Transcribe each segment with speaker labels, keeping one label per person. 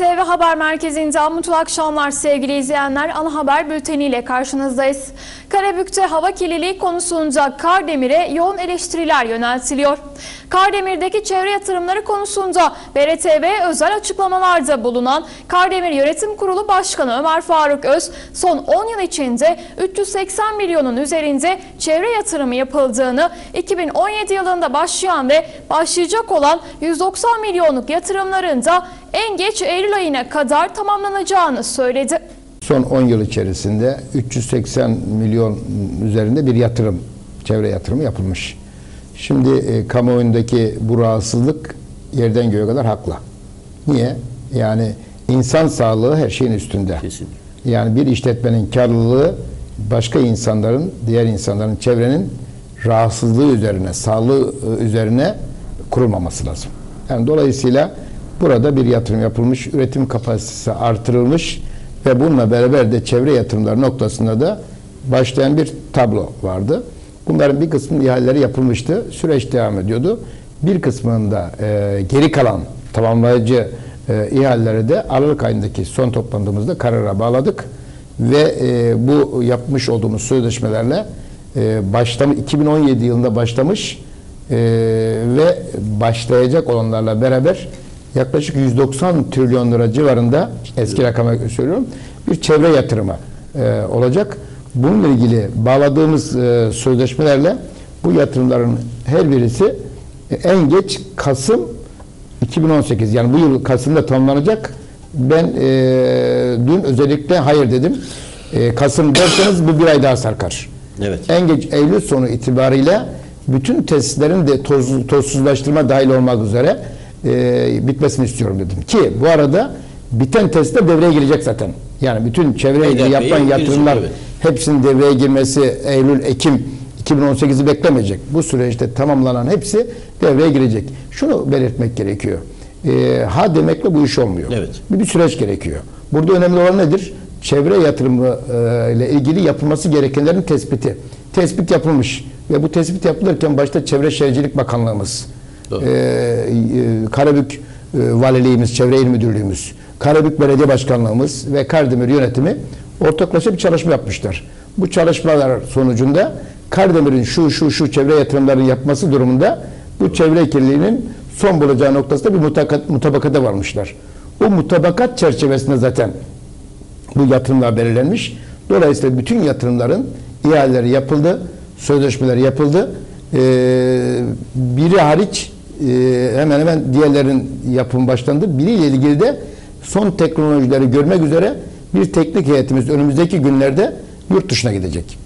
Speaker 1: Ve Haber Merkezi'nden mutlu akşamlar sevgili izleyenler. Ana haber bülteniyle karşınızdayız. Karabük'te hava kirliliği konusunda Kardemir'e yoğun eleştiriler yöneltiliyor. Kardemir'deki çevre yatırımları konusunda BRTV özel açıklamalarda bulunan Kardemir Yönetim Kurulu Başkanı Ömer Faruk Öz, son 10 yıl içinde 380 milyonun üzerinde çevre yatırımı yapıldığını, 2017 yılında başlayan ve başlayacak olan 190 milyonluk yatırımların da en geç Eylül ayına kadar tamamlanacağını söyledi.
Speaker 2: Son 10 yıl içerisinde 380 milyon üzerinde bir yatırım, çevre yatırımı yapılmış. Şimdi e, kamuoyundaki bu rahatsızlık yerden göğe kadar haklı. Niye? Yani insan sağlığı her şeyin üstünde.
Speaker 3: Kesinlikle.
Speaker 2: Yani bir işletmenin karlılığı başka insanların, diğer insanların, çevrenin rahatsızlığı üzerine, sağlığı e, üzerine kurulmaması lazım. Yani dolayısıyla burada bir yatırım yapılmış, üretim kapasitesi artırılmış ve bununla beraber de çevre yatırımları noktasında da başlayan bir tablo vardı. Bunların bir kısmının ihaleleri yapılmıştı. Süreç devam ediyordu. Bir kısmında e, geri kalan tamamlayıcı e, ihaleleri de Aralık ayındaki son toplantımızda karara bağladık ve e, bu yapmış olduğumuz sözleşmelerle e, başlam 2017 yılında başlamış e, ve başlayacak olanlarla beraber yaklaşık 190 trilyon lira civarında eski rakama söylüyorum bir çevre yatırımı e, olacak. Bununla ilgili bağladığımız e, sözleşmelerle bu yatırımların her birisi e, en geç Kasım 2018 yani bu yıl Kasım'da tamamlanacak. Ben e, dün özellikle hayır dedim. E, Kasım derseniz bu bir ay daha sarkar.
Speaker 3: Evet.
Speaker 2: En geç Eylül sonu itibariyle bütün tesislerin de toz, tozsuzlaştırma dahil olmak üzere e, bitmesini istiyorum dedim. Ki bu arada biten tesisler devreye girecek zaten. Yani bütün çevreye ilgili yapılan yatırımlar hepsinin devreye girmesi Eylül, Ekim 2018'i beklemeyecek. Bu süreçte tamamlanan hepsi devreye girecek. Şunu belirtmek gerekiyor. E, ha demekle bu iş olmuyor.
Speaker 3: Evet.
Speaker 2: Bir, bir süreç gerekiyor. Burada önemli olan nedir? Çevre yatırımı e, ile ilgili yapılması gerekenlerin tespiti. Tespit yapılmış ve bu tespit yapılırken başta Çevre Şehircilik Bakanlığımız,
Speaker 3: Doğru.
Speaker 2: e, Karabük e, Valiliğimiz, Çevre İl Müdürlüğümüz, Karabük Belediye Başkanlığımız ve Kardemir Yönetimi ortaklaşa bir çalışma yapmışlar. Bu çalışmalar sonucunda Kardemir'in şu şu şu çevre yatırımlarını yapması durumunda bu çevre kirliliğinin son bulacağı noktasında bir mutabakat, mutabakata varmışlar. O mutabakat çerçevesinde zaten bu yatırımlar belirlenmiş. Dolayısıyla bütün yatırımların ihaleleri yapıldı, sözleşmeleri yapıldı. Ee, biri hariç e, hemen hemen diğerlerin yapım başlandı. Biriyle ilgili de son teknolojileri görmek üzere bir teknik heyetimiz önümüzdeki günlerde yurt dışına gidecek.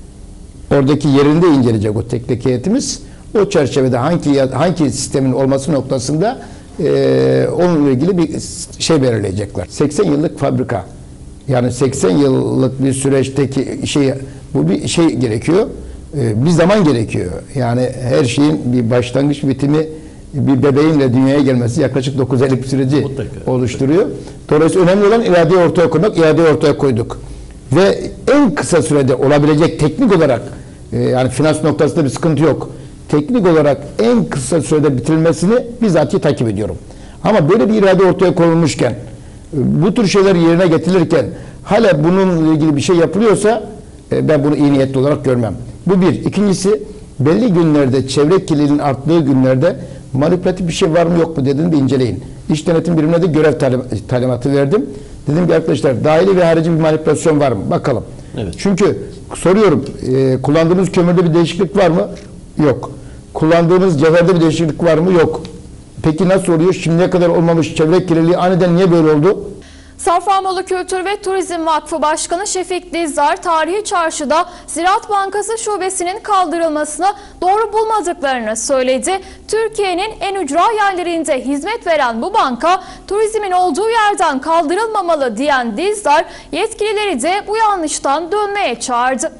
Speaker 2: Oradaki yerinde inceleyecek o teknik heyetimiz. O çerçevede hangi hangi sistemin olması noktasında e, onunla ilgili bir şey belirleyecekler. 80 yıllık fabrika. Yani 80 yıllık bir süreçteki şey bu bir şey gerekiyor. E, bir zaman gerekiyor. Yani her şeyin bir başlangıç bitimi bir bebeğinle dünyaya gelmesi yaklaşık 9 aylık bir süreci
Speaker 3: Mutlaka.
Speaker 2: oluşturuyor. Dolayısıyla önemli olan iradeyi ortaya koymak. iradeyi ortaya koyduk. Ve en kısa sürede olabilecek teknik olarak e, yani finans noktasında bir sıkıntı yok. Teknik olarak en kısa sürede bitirilmesini bizatihi takip ediyorum. Ama böyle bir irade ortaya konulmuşken bu tür şeyler yerine getirilirken hala bununla ilgili bir şey yapılıyorsa e, ben bunu iyi niyetli olarak görmem. Bu bir. İkincisi belli günlerde çevre kirliliğinin arttığı günlerde manipülatif bir şey var mı yok mu dediğini bir inceleyin. İş denetim birimine de görev talim- talimatı verdim. Dedim ki arkadaşlar dahili ve harici bir manipülasyon var mı? Bakalım.
Speaker 3: Evet.
Speaker 2: Çünkü soruyorum e, kullandığımız kömürde bir değişiklik var mı? Yok. Kullandığımız cevherde bir değişiklik var mı? Yok. Peki nasıl oluyor? Şimdiye kadar olmamış çevre kirliliği aniden niye böyle oldu?
Speaker 1: Safranbolu Kültür ve Turizm Vakfı Başkanı Şefik Dizdar, Tarihi Çarşı'da Ziraat Bankası şubesinin kaldırılmasını doğru bulmadıklarını söyledi. Türkiye'nin en ücra yerlerinde hizmet veren bu banka, turizmin olduğu yerden kaldırılmamalı diyen Dizdar, yetkilileri de bu yanlıştan dönmeye çağırdı.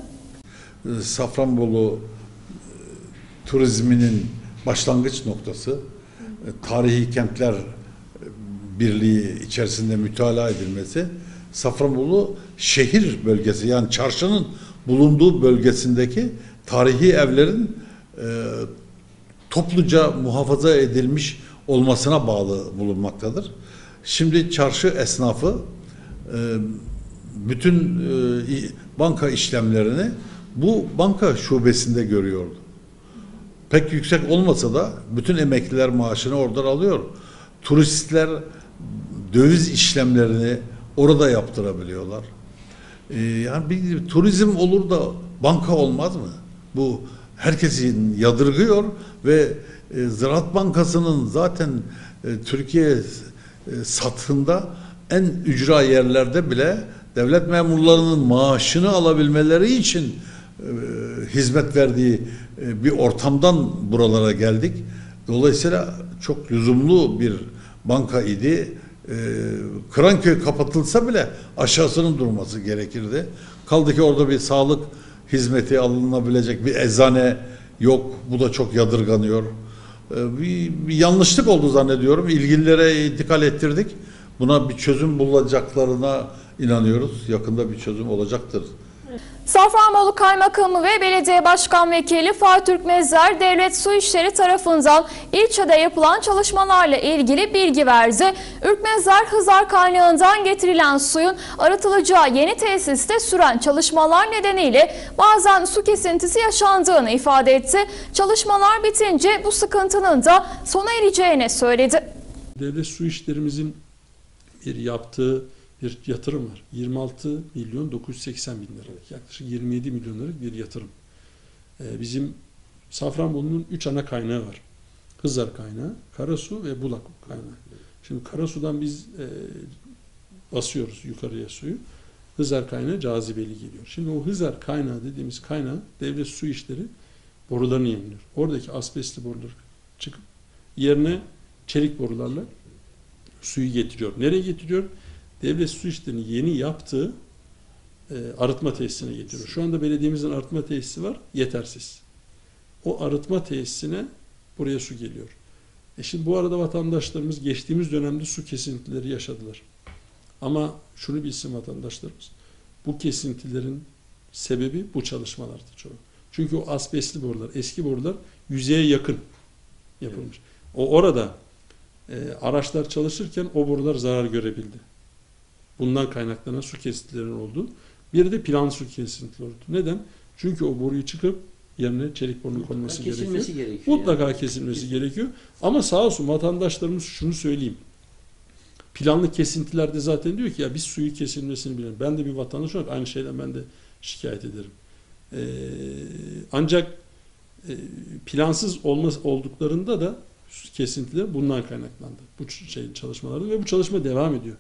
Speaker 4: Safranbolu e, turizminin başlangıç noktası e, tarihi kentler birliği içerisinde mütalaa edilmesi Safranbolu şehir bölgesi yani çarşının bulunduğu bölgesindeki tarihi evlerin e, topluca muhafaza edilmiş olmasına bağlı bulunmaktadır. Şimdi çarşı esnafı e, bütün e, banka işlemlerini bu banka şubesinde görüyordu. Pek yüksek olmasa da bütün emekliler maaşını oradan alıyor. Turistler döviz işlemlerini orada yaptırabiliyorlar. Ee, yani bir turizm olur da banka olmaz mı? Bu herkesin yadırgıyor ve e, Ziraat Bankası'nın zaten e, Türkiye e, satında en ücra yerlerde bile devlet memurlarının maaşını alabilmeleri için e, hizmet verdiği bir ortamdan buralara geldik. Dolayısıyla çok lüzumlu bir banka idi. E, Kıranköy kapatılsa bile aşağısının durması gerekirdi. Kaldı ki orada bir sağlık hizmeti alınabilecek bir eczane yok. Bu da çok yadırganıyor. E, bir, bir yanlışlık oldu zannediyorum. İlgililere intikal ettirdik. Buna bir çözüm bulacaklarına inanıyoruz. Yakında bir çözüm olacaktır.
Speaker 1: Safranbolu Kaymakamı ve Belediye Başkan Vekili Fatih Mezler Devlet Su İşleri tarafından ilçede yapılan çalışmalarla ilgili bilgi verdi. Ürkmezler Hızar kaynağından getirilen suyun arıtılacağı yeni tesiste süren çalışmalar nedeniyle bazen su kesintisi yaşandığını ifade etti. Çalışmalar bitince bu sıkıntının da sona ereceğini söyledi.
Speaker 3: Devlet su işlerimizin bir yaptığı bir yatırım var. 26 milyon 980 bin liralık. Yaklaşık 27 milyon liralık bir yatırım. Ee, bizim Safranbolu'nun 3 ana kaynağı var. Hızar kaynağı, Karasu ve Bulak kaynağı. Şimdi Karasu'dan biz e, basıyoruz yukarıya suyu. Hızar kaynağı cazibeli geliyor. Şimdi o Hızar kaynağı dediğimiz kaynağı devlet su işleri borularını yemliyor. Oradaki asbestli borular çıkıp yerine çelik borularla suyu getiriyor. Nereye getiriyor? Devlet su işlerini yeni yaptığı e, arıtma tesisine getiriyor. Şu anda belediyemizin arıtma tesisi var, yetersiz. O arıtma tesisine buraya su geliyor. E şimdi bu arada vatandaşlarımız geçtiğimiz dönemde su kesintileri yaşadılar. Ama şunu bilsin vatandaşlarımız. Bu kesintilerin sebebi bu çalışmalardı çoğu. Çünkü o asbestli borular, eski borular yüzeye yakın yapılmış. O orada e, araçlar çalışırken o borular zarar görebildi. Bundan kaynaklanan su kesintilerinin olduğu. Bir de plan su kesintileri oldu. Neden? Çünkü o boruyu çıkıp yerine çelik borunun konması gerekiyor.
Speaker 5: gerekiyor.
Speaker 3: Mutlaka
Speaker 5: yani.
Speaker 3: kesilmesi gerekiyor. Ama sağ olsun vatandaşlarımız şunu söyleyeyim. Planlı kesintilerde zaten diyor ki ya biz suyu kesilmesini bilelim. Ben de bir vatandaş olarak aynı şeyden ben de şikayet ederim. Ee, ancak e, plansız olmaz olduklarında da kesintiler bundan kaynaklandı. Bu şey çalışmalarda ve bu çalışma devam ediyor.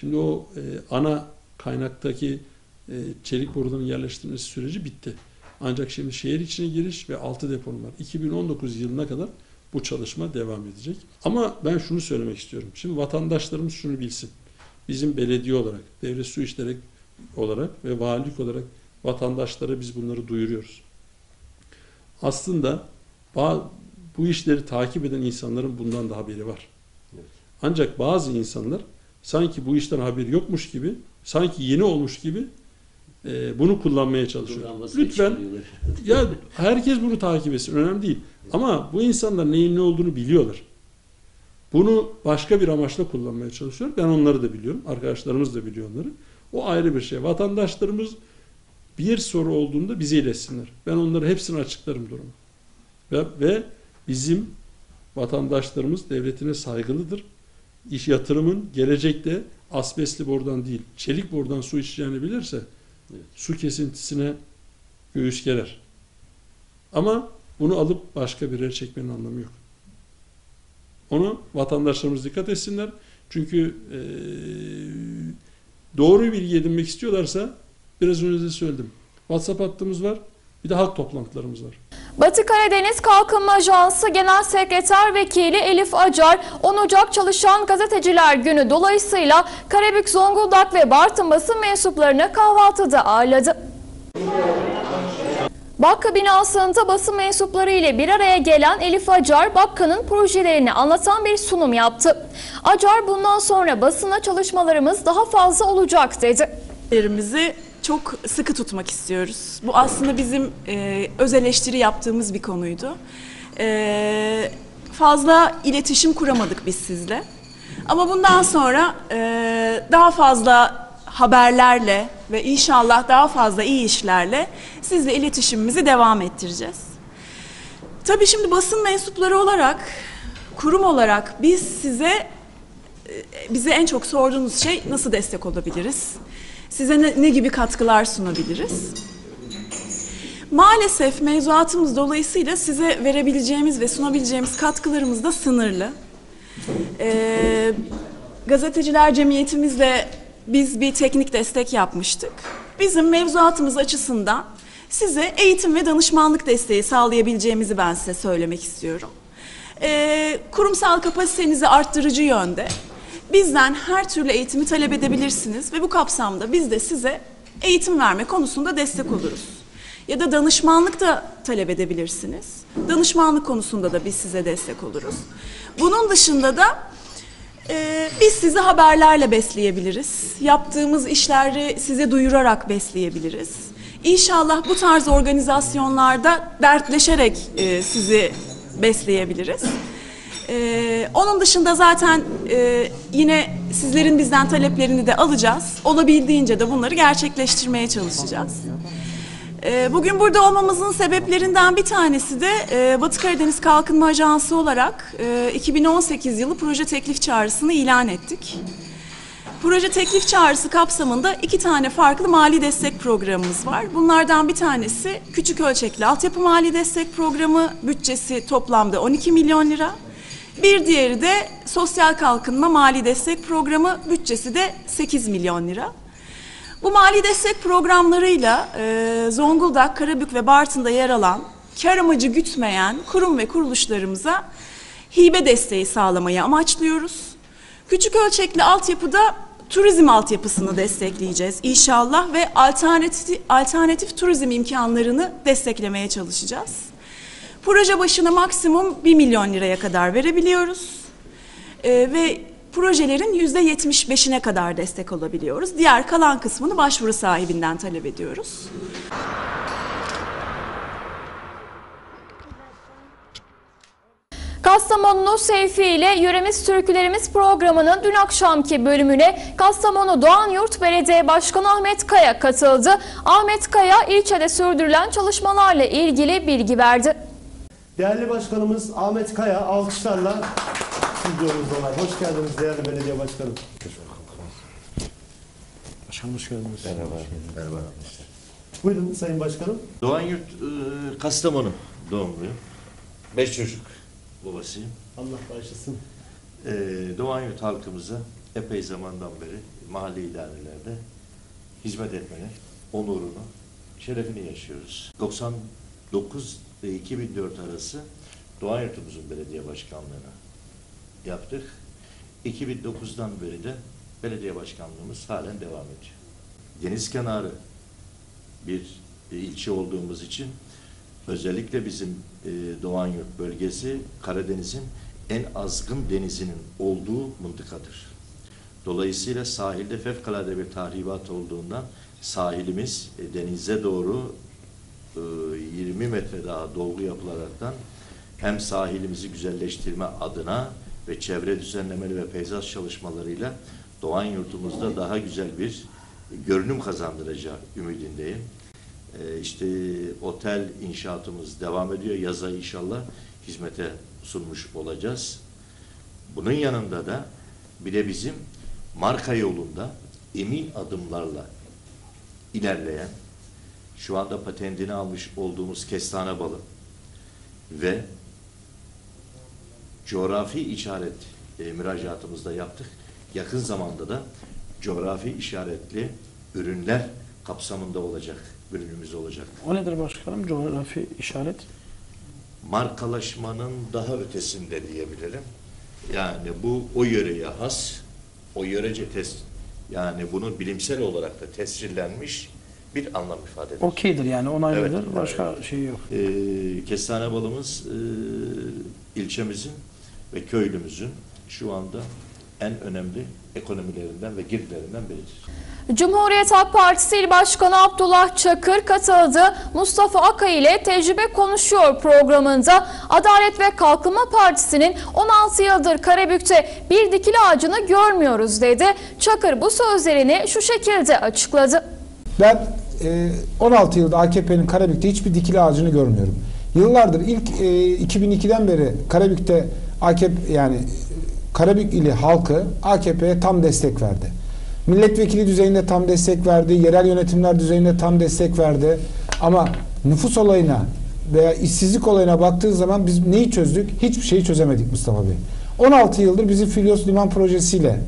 Speaker 3: Şimdi o e, ana kaynaktaki e, çelik boruların yerleştirilmesi süreci bitti. Ancak şimdi şehir içine giriş ve altı deponun var. 2019 yılına kadar bu çalışma devam edecek. Ama ben şunu söylemek istiyorum. Şimdi vatandaşlarımız şunu bilsin. Bizim belediye olarak, devlet su işleri olarak ve valilik olarak vatandaşlara biz bunları duyuruyoruz. Aslında bu işleri takip eden insanların bundan da haberi var. Ancak bazı insanlar sanki bu işten haberi yokmuş gibi, sanki yeni olmuş gibi e, bunu kullanmaya çalışıyor. Lütfen ya herkes bunu takip etsin. Önemli değil. Ama bu insanlar neyin ne olduğunu biliyorlar. Bunu başka bir amaçla kullanmaya çalışıyor. Ben onları da biliyorum. Arkadaşlarımız da biliyor onları. O ayrı bir şey. Vatandaşlarımız bir soru olduğunda bize iletsinler. Ben onları hepsini açıklarım durumu. Ve, ve bizim vatandaşlarımız devletine saygılıdır. İş yatırımın gelecekte asbestli bordan değil, çelik bordan su içeceğini bilirse
Speaker 5: Evet.
Speaker 3: su kesintisine göğüs gerer. Ama bunu alıp başka bir yere çekmenin anlamı yok. Onu vatandaşlarımız dikkat etsinler. Çünkü eee, doğru bilgi edinmek istiyorlarsa biraz önce de söyledim. WhatsApp hattımız var. Bir de halk toplantılarımız var.
Speaker 1: Batı Karadeniz Kalkınma Ajansı Genel Sekreter Vekili Elif Acar, 10 Ocak Çalışan Gazeteciler Günü dolayısıyla Karabük, Zonguldak ve Bartın basın mensuplarını kahvaltıda ağırladı. Bakka binasında basın mensupları ile bir araya gelen Elif Acar, Bakka'nın projelerini anlatan bir sunum yaptı. Acar bundan sonra basına çalışmalarımız daha fazla olacak dedi.
Speaker 6: Çok sıkı tutmak istiyoruz. Bu aslında bizim e, öz eleştiri yaptığımız bir konuydu. E, fazla iletişim kuramadık biz sizle. Ama bundan sonra e, daha fazla haberlerle ve inşallah daha fazla iyi işlerle sizle iletişimimizi devam ettireceğiz. Tabii şimdi basın mensupları olarak, kurum olarak biz size e, bize en çok sorduğunuz şey nasıl destek olabiliriz? Size ne, ne gibi katkılar sunabiliriz? Maalesef mevzuatımız dolayısıyla size verebileceğimiz ve sunabileceğimiz katkılarımız da sınırlı. Ee, gazeteciler cemiyetimizle biz bir teknik destek yapmıştık. Bizim mevzuatımız açısından size eğitim ve danışmanlık desteği sağlayabileceğimizi ben size söylemek istiyorum. Ee, kurumsal kapasitenizi arttırıcı yönde bizden her türlü eğitimi talep edebilirsiniz ve bu kapsamda biz de size eğitim verme konusunda destek oluruz. Ya da danışmanlık da talep edebilirsiniz. Danışmanlık konusunda da biz size destek oluruz. Bunun dışında da e, biz sizi haberlerle besleyebiliriz. Yaptığımız işleri size duyurarak besleyebiliriz. İnşallah bu tarz organizasyonlarda dertleşerek e, sizi besleyebiliriz. Ee, onun dışında zaten e, yine sizlerin bizden taleplerini de alacağız. Olabildiğince de bunları gerçekleştirmeye çalışacağız. Ee, bugün burada olmamızın sebeplerinden bir tanesi de e, Batı Karadeniz Kalkınma Ajansı olarak e, 2018 yılı proje teklif çağrısını ilan ettik. Proje teklif çağrısı kapsamında iki tane farklı mali destek programımız var. Bunlardan bir tanesi küçük ölçekli altyapı mali destek programı bütçesi toplamda 12 milyon lira. Bir diğeri de sosyal kalkınma mali destek programı bütçesi de 8 milyon lira. Bu mali destek programlarıyla e, Zonguldak, Karabük ve Bartın'da yer alan kar amacı gütmeyen kurum ve kuruluşlarımıza hibe desteği sağlamayı amaçlıyoruz. Küçük ölçekli altyapıda turizm altyapısını destekleyeceğiz inşallah ve alternatif, alternatif turizm imkanlarını desteklemeye çalışacağız. Proje başına maksimum 1 milyon liraya kadar verebiliyoruz. Ee, ve projelerin yüzde 75'ine kadar destek olabiliyoruz. Diğer kalan kısmını başvuru sahibinden talep ediyoruz.
Speaker 1: Kastamonu Seyfi ile Yöremiz Türkülerimiz programının dün akşamki bölümüne Kastamonu Doğan Yurt Belediye Başkanı Ahmet Kaya katıldı. Ahmet Kaya ilçede sürdürülen çalışmalarla ilgili bilgi verdi.
Speaker 5: Değerli Başkanımız Ahmet Kaya alkışlarla stüdyomuzda var. Hoş geldiniz değerli belediye başkanım.
Speaker 7: Başkanım hoş geldiniz. Merhaba. Merhaba.
Speaker 5: Buyurun Sayın Başkanım.
Speaker 7: Doğan Yurt e, Kastamonu doğumluyum. Beş çocuk babasıyım.
Speaker 5: Allah bağışlasın.
Speaker 7: E, Doğan Yurt halkımıza epey zamandan beri mahalle idarelerde hizmet etmenin onurunu, şerefini yaşıyoruz. 99 ve 2004 arası Doğan Yurtumuzun belediye başkanlığını yaptık. 2009'dan beri de belediye başkanlığımız halen devam ediyor. Deniz kenarı bir e, ilçe olduğumuz için özellikle bizim e, Doğan Yurt bölgesi Karadeniz'in en azgın denizinin olduğu mıntıkadır. Dolayısıyla sahilde fevkalade bir tahribat olduğundan sahilimiz e, denize doğru 20 metre daha dolgu yapılaraktan hem sahilimizi güzelleştirme adına ve çevre düzenlemeli ve peyzaj çalışmalarıyla Doğan yurtumuzda daha güzel bir görünüm kazandıracağı ümidindeyim. Ee, işte otel inşaatımız devam ediyor. Yaza inşallah hizmete sunmuş olacağız. Bunun yanında da bir de bizim marka yolunda emin adımlarla ilerleyen şu anda patentini almış olduğumuz kestane balı ve coğrafi işaret e, müracaatımızda yaptık. Yakın zamanda da coğrafi işaretli ürünler kapsamında olacak, ürünümüz olacak.
Speaker 8: O nedir başkanım? Coğrafi işaret.
Speaker 7: Markalaşmanın daha ötesinde diyebilirim. Yani bu o yöreye has, o yörece test, yani bunun bilimsel olarak da tescillenmiş bir anlam ifade eder.
Speaker 8: Okeydir yani onaylıdır.
Speaker 7: Evet,
Speaker 8: Başka şey yok.
Speaker 7: Ee, kestane balımız e, ilçemizin ve köylümüzün şu anda en önemli ekonomilerinden ve girdilerinden biridir.
Speaker 1: Cumhuriyet Halk Partisi İl Başkanı Abdullah Çakır katıldığı Mustafa Akay ile Tecrübe Konuşuyor programında Adalet ve Kalkınma Partisi'nin 16 yıldır Karabük'te bir dikili ağacını görmüyoruz dedi. Çakır bu sözlerini şu şekilde açıkladı.
Speaker 9: Ben e, 16 yılda AKP'nin Karabük'te hiçbir dikili ağacını görmüyorum. Yıllardır ilk e, 2002'den beri Karabük'te AKP yani Karabük ili halkı AKP'ye tam destek verdi. Milletvekili düzeyinde tam destek verdi, yerel yönetimler düzeyinde tam destek verdi. Ama nüfus olayına veya işsizlik olayına baktığı zaman biz neyi çözdük? Hiçbir şeyi çözemedik Mustafa Bey. 16 yıldır bizi Filyos Liman projesiyle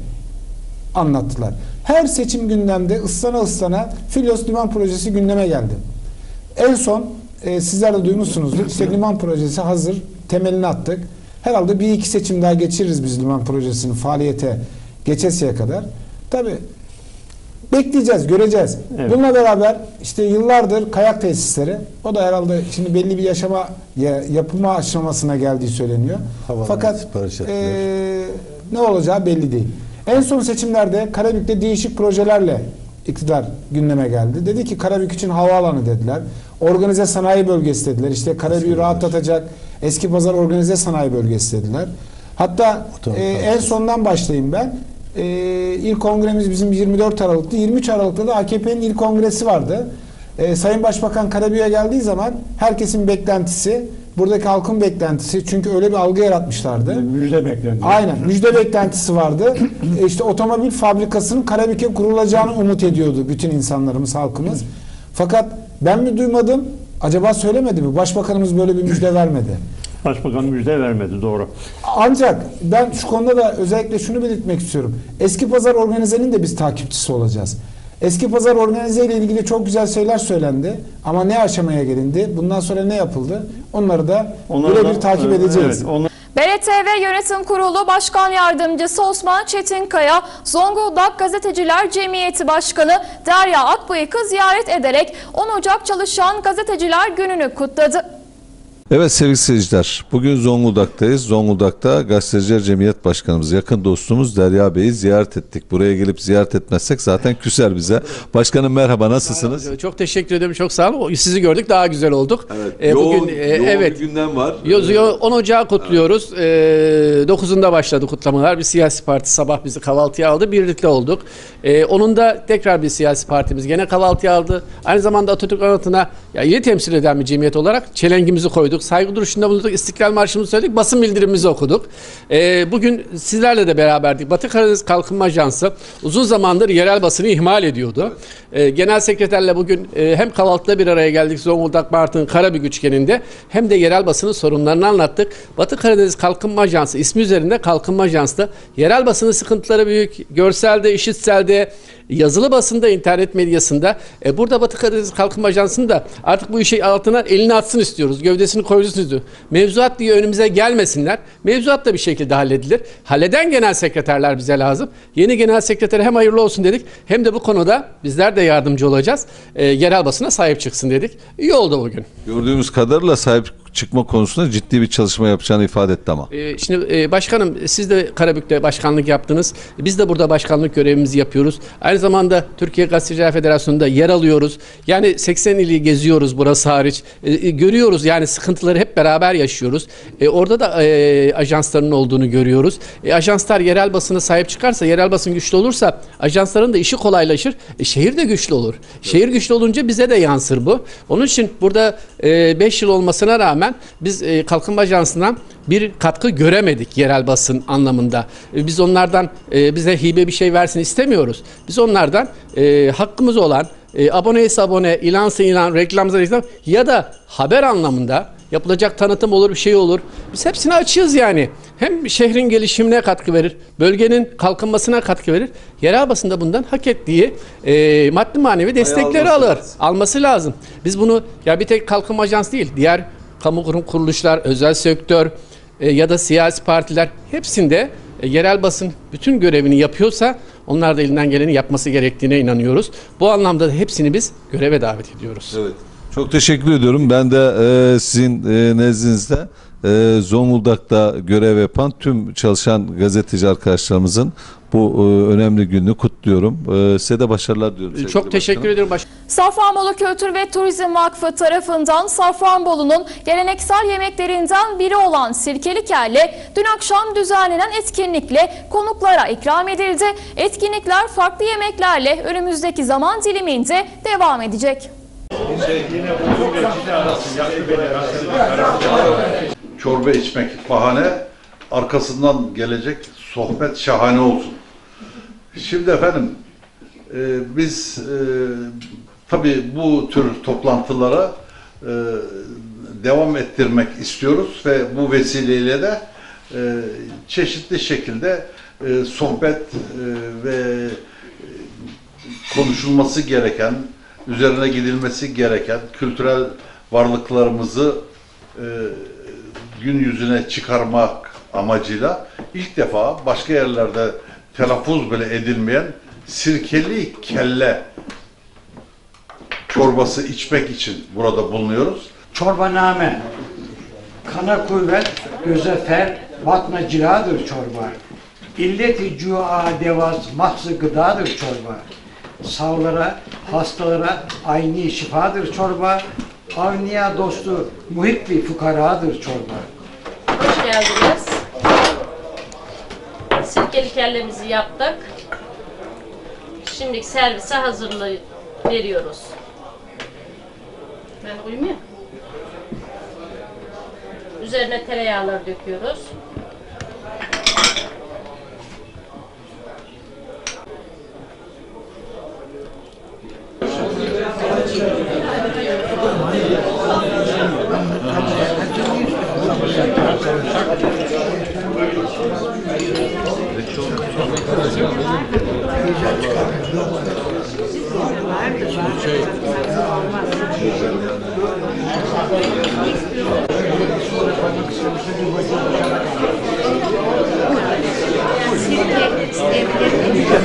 Speaker 9: anlattılar. Her seçim gündemde ıslana ıslana Filyos Liman Projesi gündeme geldi. En son e, sizler de duymuşsunuzdur. İşte liman projesi hazır. Temelini attık. Herhalde bir iki seçim daha geçiririz biz liman projesini faaliyete geçesiye kadar. Tabi bekleyeceğiz, göreceğiz.
Speaker 8: Evet.
Speaker 9: Bununla beraber işte yıllardır kayak tesisleri o da herhalde şimdi belli bir yaşama ya- yapılma aşamasına geldiği söyleniyor.
Speaker 4: Havadan
Speaker 9: Fakat e, ne olacağı belli değil. En son seçimlerde Karabük'te değişik projelerle iktidar gündeme geldi. Dedi ki Karabük için havaalanı dediler. Organize sanayi bölgesi dediler. İşte Karabük'ü rahatlatacak eski pazar organize sanayi bölgesi dediler. Hatta e, en sondan başlayayım ben. E, ilk kongremiz bizim 24 Aralık'tı. 23 Aralık'ta da AKP'nin ilk kongresi vardı. E, Sayın Başbakan Karabük'e geldiği zaman herkesin beklentisi, buradaki halkın beklentisi çünkü öyle bir algı yaratmışlardı.
Speaker 8: Müjde beklendi.
Speaker 9: Aynen. Müjde beklentisi vardı. E işte otomobil fabrikasının Karabük'e kurulacağını umut ediyordu bütün insanlarımız, halkımız. Fakat ben mi duymadım? Acaba söylemedi mi? Başbakanımız böyle bir müjde vermedi.
Speaker 8: Başbakan müjde vermedi doğru.
Speaker 9: Ancak ben şu konuda da özellikle şunu belirtmek istiyorum. Eski Pazar Organize'nin de biz takipçisi olacağız. Eski Pazar Organize ile ilgili çok güzel şeyler söylendi. Ama ne aşamaya gelindi? Bundan sonra ne yapıldı? Onları da birebir takip edeceğiz.
Speaker 8: Evet, onlar
Speaker 1: BRTV Yönetim Kurulu Başkan Yardımcısı Osman Çetinkaya, Zonguldak Gazeteciler Cemiyeti Başkanı Derya Akbıyık'ı ziyaret ederek 10 Ocak Çalışan Gazeteciler Günü'nü kutladı.
Speaker 10: Evet sevgili seyirciler, bugün Zonguldak'tayız. Zonguldak'ta Gazeteciler Cemiyet Başkanımız, yakın dostumuz Derya Bey'i ziyaret ettik. Buraya gelip ziyaret etmezsek zaten küser bize. Başkanım merhaba, nasılsınız?
Speaker 11: Çok teşekkür ederim. Çok sağ olun. Sizi gördük daha güzel olduk. Ee, bugün e, evet.
Speaker 10: gündem var.
Speaker 11: Yazıyor 10 Ocağı kutluyoruz. Ee, 9'unda başladı kutlamalar. Bir siyasi parti sabah bizi kahvaltıya aldı. Birlikte olduk. Ee, onun da tekrar bir siyasi partimiz gene kahvaltıya aldı. Aynı zamanda Atatürk anıtına ya iyi temsil eden bir cemiyet olarak çelengimizi koyduk. Saygı duruşunda bulunduk. İstiklal Marşımızı söyledik. Basın bildirimimizi okuduk. Ee, bugün sizlerle de beraberdik. Batı Karadeniz Kalkınma Ajansı uzun zamandır yerel basını ihmal ediyordu. Ee, Genel sekreterle bugün e, hem kahvaltıda bir araya geldik Zonguldak Bartın Karabük üçgeninde hem de yerel basının sorunlarını anlattık. Batı Karadeniz Kalkınma Ajansı ismi üzerinde Kalkınma Ajansı yerel basının sıkıntıları büyük. Görselde, işitselde, yazılı basında, internet medyasında. E, burada Batı Karadeniz Kalkınma Ajansı'nın da artık bu işi altına elini atsın istiyoruz. Gövdesini koysun istiyoruz. Mevzuat diye önümüze gelmesinler. Mevzuat da bir şekilde halledilir. Halleden genel sekreterler bize lazım. Yeni genel sekretere hem hayırlı olsun dedik hem de bu konuda bizler de yardımcı olacağız. E, yerel basına sahip çıksın dedik. İyi oldu bugün.
Speaker 10: Gördüğümüz kadarıyla sahip çıkma konusunda ciddi bir çalışma yapacağını ifade etti ama.
Speaker 11: Ee, Şimdi e, başkanım siz de Karabük'te başkanlık yaptınız. Biz de burada başkanlık görevimizi yapıyoruz. Aynı zamanda Türkiye Gazeteciler Federasyonu'nda yer alıyoruz. Yani 80 ili geziyoruz burası hariç. E, e, Görüyoruz yani sıkıntıları hep beraber yaşıyoruz. Orada da e, ajansların olduğunu görüyoruz. Ajanslar yerel basına sahip çıkarsa, yerel basın güçlü olursa ajansların da işi kolaylaşır. Şehir de güçlü olur. Şehir güçlü olunca bize de yansır bu. Onun için burada 5 yıl olmasına rağmen biz e, Kalkınma Ajansı'ndan bir katkı göremedik yerel basın anlamında. E, Biz onlardan e, bize hibe bir şey versin istemiyoruz. Biz onlardan e, hakkımız olan e, aboneyse abone, ilansa ilan, reklamsa reklam ya da haber anlamında yapılacak tanıtım olur bir şey olur. Biz hepsini açığız yani. Hem şehrin gelişimine katkı verir, bölgenin kalkınmasına katkı verir. Yerel basında bundan hak ettiği e, maddi manevi destekleri alır.
Speaker 10: lazım.
Speaker 11: Alması lazım. Biz bunu ya bir tek kalkınma ajansı değil, diğer kamu kurum kuruluşlar, özel sektör e, ya da siyasi partiler hepsinde e, yerel basın bütün görevini yapıyorsa onlar da elinden geleni yapması gerektiğine inanıyoruz. Bu anlamda da hepsini biz göreve davet ediyoruz.
Speaker 10: Evet. Çok teşekkür ediyorum. Ben de e, sizin e, nezdinizde e, Zonguldak'ta görev yapan tüm çalışan gazeteci arkadaşlarımızın bu e, önemli gününü kutluyorum. E, size de başarılar diliyorum. sevgili
Speaker 11: Çok teşekkür
Speaker 10: başkanım.
Speaker 11: ederim. Baş-
Speaker 1: Safranbolu Kültür ve Turizm Vakfı tarafından Safranbolu'nun geleneksel yemeklerinden biri olan sirkeli kelle dün akşam düzenlenen etkinlikle konuklara ikram edildi. Etkinlikler farklı yemeklerle önümüzdeki zaman diliminde devam edecek.
Speaker 4: Çorba içmek bahane, arkasından gelecek sohbet şahane olsun. Şimdi efendim, e, biz e, tabii bu tür toplantılara e, devam ettirmek istiyoruz ve bu vesileyle de e, çeşitli şekilde e, sohbet e, ve konuşulması gereken, üzerine gidilmesi gereken kültürel varlıklarımızı e, gün yüzüne çıkarmak amacıyla ilk defa başka yerlerde telaffuz bile edilmeyen sirkeli kelle çorbası içmek için burada bulunuyoruz.
Speaker 12: Çorbaname. Kana kuvvet, göze fer, batna ciladır çorba. İlleti cua devaz mahzı gıdadır çorba. Sağlara, hastalara aynı şifadır çorba. Avniya dostu muhibbi fukaradır çorba.
Speaker 13: Hoş geldiniz. Sirkeli kellemizi yaptık. Şimdi servise hazırlığı veriyoruz. Ben uyumuyor. Üzerine tereyağlar döküyoruz.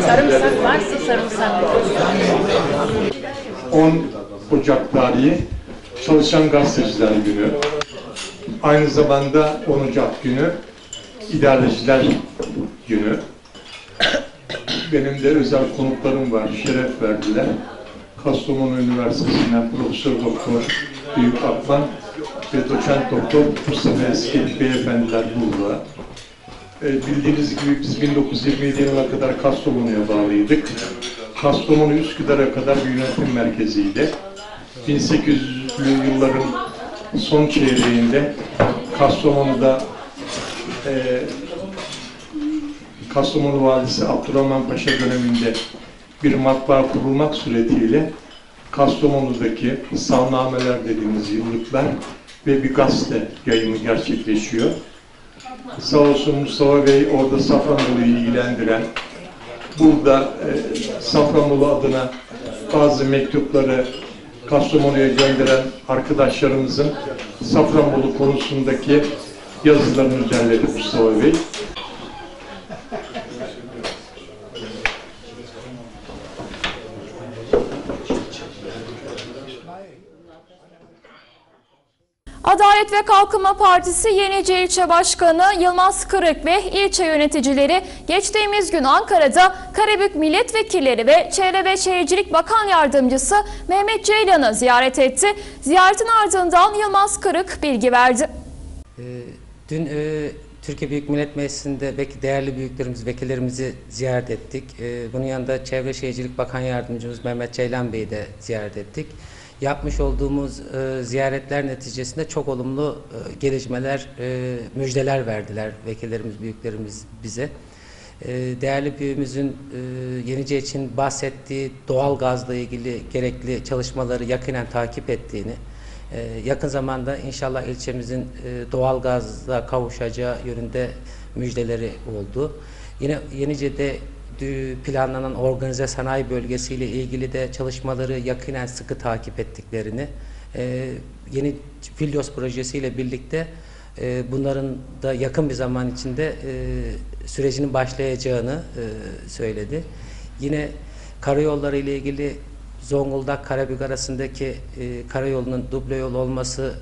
Speaker 13: Sarımsak varsa sarımsak.
Speaker 14: 10 Ocak tarihi Çalışan Gazeteciler Günü. Aynı zamanda 10 Ocak günü İdareciler Günü. Benim de özel konuklarım var, şeref verdiler. Kastamonu Üniversitesi'nden Profesör Doktor Büyük Akman ve Doçent Doktor Mustafa Eski beyefendiler burada. E, bildiğiniz gibi biz 1927 yılına kadar Kastamonu'ya bağlıydık. Kastamonu Üsküdar'a kadar bir yönetim merkeziydi. 1800'lü yılların son çeyreğinde Kastamonu'da e, Kastamonu Valisi Abdurrahman Paşa döneminde bir matbaa kurulmak suretiyle Kastamonu'daki salnameler dediğimiz yıllıklar ve bir gazete yayını gerçekleşiyor. Sağ olsun Mustafa Bey orada Safranbolu'yu ilgilendiren, burada e, Safranbolu adına bazı mektupları Kastamonu'ya gönderen arkadaşlarımızın Safranbolu konusundaki yazılarını derledi Mustafa Bey.
Speaker 1: Adalet ve Kalkınma Partisi Yenice İlçe Başkanı Yılmaz Kırık ve ilçe yöneticileri geçtiğimiz gün Ankara'da Karabük Milletvekilleri ve Çevre ve Şehircilik Bakan Yardımcısı Mehmet Ceylan'ı ziyaret etti. Ziyaretin ardından Yılmaz Kırık bilgi verdi.
Speaker 15: Ee, Dün e, Türkiye Büyük Millet Meclisi'nde belki değerli büyüklerimiz, vekillerimizi ziyaret ettik. Ee, bunun yanında Çevre Şehircilik Bakan Yardımcımız Mehmet Ceylan Bey'i de ziyaret ettik. Yapmış olduğumuz e, ziyaretler neticesinde çok olumlu e, gelişmeler, e, müjdeler verdiler vekillerimiz, büyüklerimiz bize. E, değerli büyüğümüzün e, Yenice için bahsettiği doğal gazla ilgili gerekli çalışmaları yakinen takip ettiğini, ee, yakın zamanda inşallah ilçemizin e, doğal gazla kavuşacağı yönünde müjdeleri oldu. Yine Yenice'de planlanan organize sanayi bölgesiyle ilgili de çalışmaları yakinen sıkı takip ettiklerini, e, yeni Filyos projesiyle birlikte e, bunların da yakın bir zaman içinde e, sürecinin başlayacağını e, söyledi. Yine karayolları ile ilgili Zonguldak Karabük arasındaki e, karayolunun duble yol olması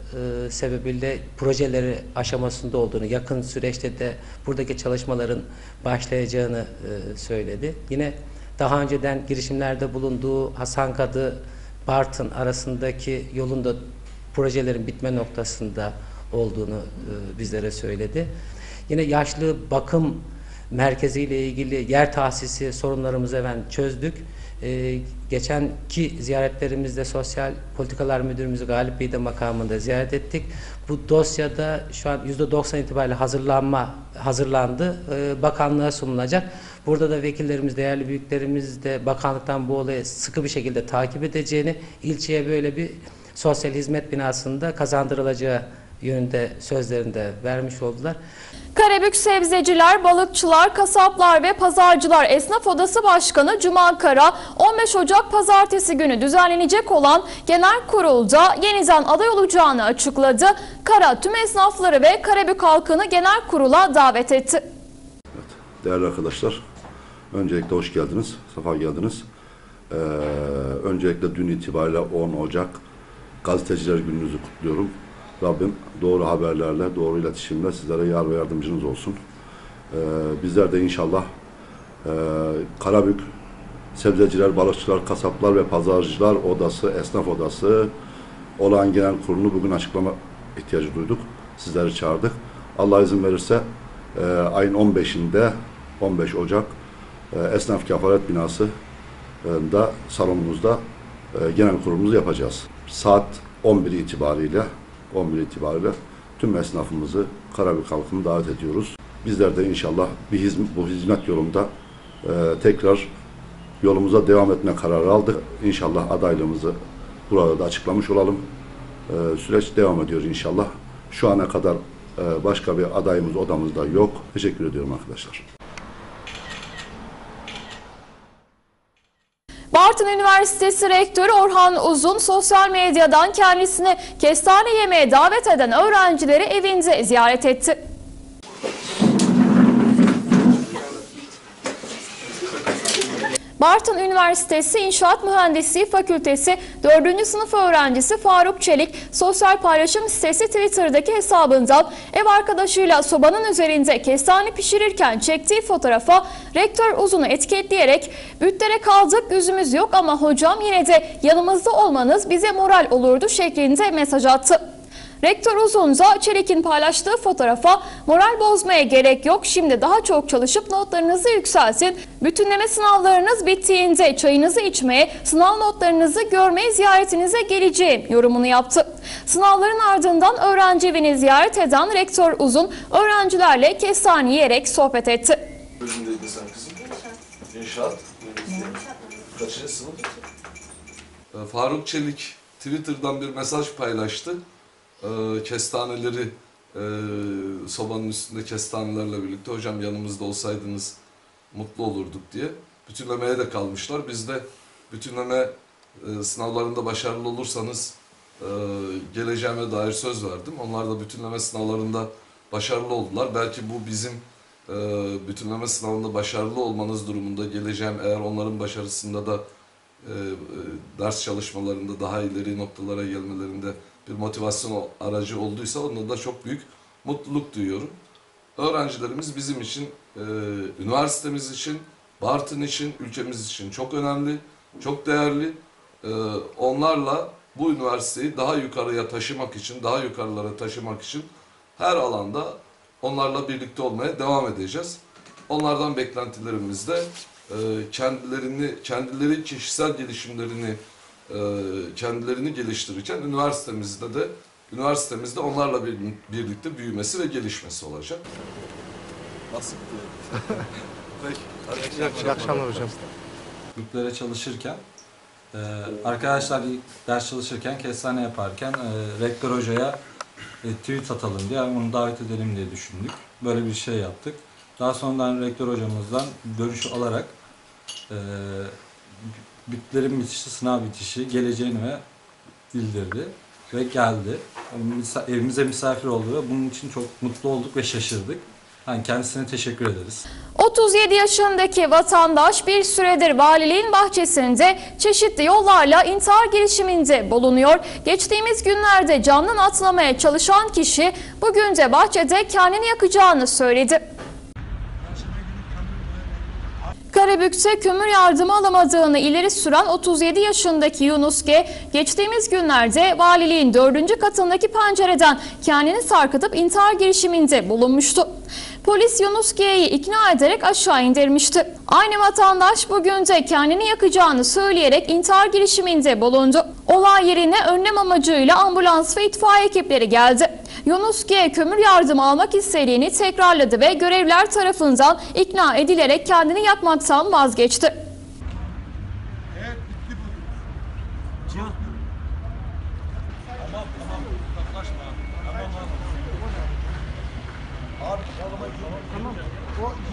Speaker 15: e, sebebiyle projeleri aşamasında olduğunu, yakın süreçte de buradaki çalışmaların başlayacağını e, söyledi. Yine daha önceden girişimlerde bulunduğu Hasankadı Bartın arasındaki yolun da projelerin bitme noktasında olduğunu e, bizlere söyledi. Yine yaşlı bakım merkeziyle ilgili yer tahsisi sorunlarımızı hemen çözdük. Ee, geçenki ziyaretlerimizde Sosyal Politikalar Müdürümüzü Galip Bey de makamında ziyaret ettik. Bu dosyada şu an %90 itibariyle hazırlanma hazırlandı. Ee, bakanlığa sunulacak. Burada da vekillerimiz, değerli büyüklerimiz de bakanlıktan bu olayı sıkı bir şekilde takip edeceğini, ilçeye böyle bir sosyal hizmet binasında kazandırılacağı yönünde sözlerinde vermiş oldular.
Speaker 1: Karabük Sebzeciler, Balıkçılar, Kasaplar ve Pazarcılar Esnaf Odası Başkanı Cuma Kara 15 Ocak Pazartesi günü düzenlenecek olan genel kurulda yeniden aday olacağını açıkladı. Kara tüm esnafları ve Karabük halkını genel kurula davet etti.
Speaker 16: Değerli arkadaşlar, öncelikle hoş geldiniz, sefa geldiniz. Ee, öncelikle dün itibariyle 10 Ocak Gazeteciler Gününüzü kutluyorum. Rabbim doğru haberlerle, doğru iletişimle sizlere yar ve yardımcınız olsun. Ee, bizler de inşallah e, Karabük Sebzeciler, Balıkçılar, Kasaplar ve Pazarcılar Odası, Esnaf Odası olağan genel kurulunu bugün açıklama ihtiyacı duyduk. Sizleri çağırdık. Allah izin verirse e, ayın 15'inde 15 Ocak e, Esnaf Kefaret Binası e, da salonumuzda e, genel kurulumuzu yapacağız. Saat 11 itibariyle 11 itibariyle tüm esnafımızı Karabük halkını davet ediyoruz. Bizler de inşallah bir hizmet, bu hizmet yolunda e, tekrar yolumuza devam etme kararı aldık. İnşallah adaylığımızı burada da açıklamış olalım. E, süreç devam ediyor inşallah. Şu ana kadar e, başka bir adayımız odamızda yok. Teşekkür ediyorum arkadaşlar.
Speaker 1: Bartın Üniversitesi Rektörü Orhan Uzun sosyal medyadan kendisini kestane yemeye davet eden öğrencileri evinde ziyaret etti. Bartın Üniversitesi İnşaat Mühendisliği Fakültesi 4. sınıf öğrencisi Faruk Çelik sosyal paylaşım sitesi Twitter'daki hesabından ev arkadaşıyla sobanın üzerinde kestane pişirirken çektiği fotoğrafa rektör Uzun'u etiketleyerek bütlere kaldık yüzümüz yok ama hocam yine de yanımızda olmanız bize moral olurdu şeklinde mesaj attı. Rektör Uzunca Çelik'in paylaştığı fotoğrafa moral bozmaya gerek yok. Şimdi daha çok çalışıp notlarınızı yükseltin. Bütünleme sınavlarınız bittiğinde çayınızı içmeye, sınav notlarınızı görmeye ziyaretinize geleceğim yorumunu yaptı. Sınavların ardından öğrenci evini ziyaret eden Rektör Uzun öğrencilerle kestane yiyerek sohbet etti.
Speaker 10: Bölümdeydin sen kızım. İnşaat. Kaçıncı sınıf? Faruk Çelik Twitter'dan bir mesaj paylaştı. Ee, Kestaneleri e, sobanın üstünde kestanelerle birlikte hocam yanımızda olsaydınız mutlu olurduk diye. Bütünlemeye de kalmışlar. Biz de bütünleme e, sınavlarında başarılı olursanız e, geleceğime dair söz verdim. Onlar da bütünleme sınavlarında başarılı oldular. Belki bu bizim e, bütünleme sınavında başarılı olmanız durumunda geleceğim eğer onların başarısında da e, e, ders çalışmalarında daha ileri noktalara gelmelerinde bir motivasyon aracı olduysa onda da çok büyük mutluluk duyuyorum. Öğrencilerimiz bizim için, e, üniversitemiz için, Bartın için, ülkemiz için çok önemli, çok değerli. E, onlarla bu üniversiteyi daha yukarıya taşımak için, daha yukarılara taşımak için her alanda onlarla birlikte olmaya devam edeceğiz. Onlardan beklentilerimiz de e, kendilerini, kendileri kişisel gelişimlerini kendilerini geliştirirken üniversitemizde de üniversitemizde onlarla bir, birlikte büyümesi ve gelişmesi olacak. Nasıl? Peki.
Speaker 17: İyi akşamlar hocam. Bütlere çalışırken, e, arkadaşlar ders çalışırken, kestane yaparken e, rektör hocaya e, tweet atalım diye onu davet edelim diye düşündük. Böyle bir şey yaptık. Daha sonradan rektör hocamızdan dönüş alarak e, bütlerin bitişi, sınav bitişi geleceğini ve bildirdi ve geldi. Evimize misafir oldu ve bunun için çok mutlu olduk ve şaşırdık. Yani kendisine teşekkür ederiz.
Speaker 1: 37 yaşındaki vatandaş bir süredir valiliğin bahçesinde çeşitli yollarla intihar girişiminde bulunuyor. Geçtiğimiz günlerde camdan atlamaya çalışan kişi bugün de bahçede kendini yakacağını söyledi. Karabük'te kömür yardımı alamadığını ileri süren 37 yaşındaki Yunus G. geçtiğimiz günlerde valiliğin 4. katındaki pencereden kendini sarkıtıp intihar girişiminde bulunmuştu. Polis Yunus G'yi ikna ederek aşağı indirmişti. Aynı vatandaş bugün de kendini yakacağını söyleyerek intihar girişiminde bulundu. Olay yerine önlem amacıyla ambulans ve itfaiye ekipleri geldi. Yunus G. kömür yardımı almak istediğini tekrarladı ve görevliler tarafından ikna edilerek kendini yakmaktan vazgeçti.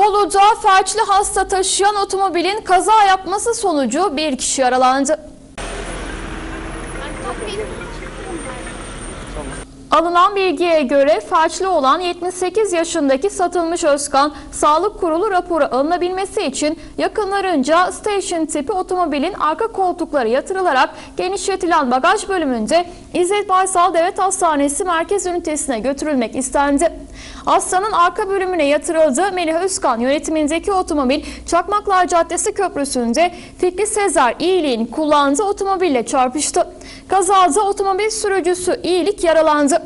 Speaker 1: Bolu'da felçli hasta taşıyan otomobilin kaza yapması sonucu bir kişi yaralandı. Alınan bilgiye göre felçli olan 78 yaşındaki satılmış Özkan, sağlık kurulu raporu alınabilmesi için yakınlarınca station tipi otomobilin arka koltukları yatırılarak genişletilen bagaj bölümünde İzzet Baysal Devlet Hastanesi merkez ünitesine götürülmek istendi. Hastanın arka bölümüne yatırıldığı Melih Özkan yönetimindeki otomobil Çakmaklar Caddesi Köprüsü'nde Fikri Sezer İyilik'in kullandığı otomobille çarpıştı. Kazada otomobil sürücüsü İyilik yaralandı.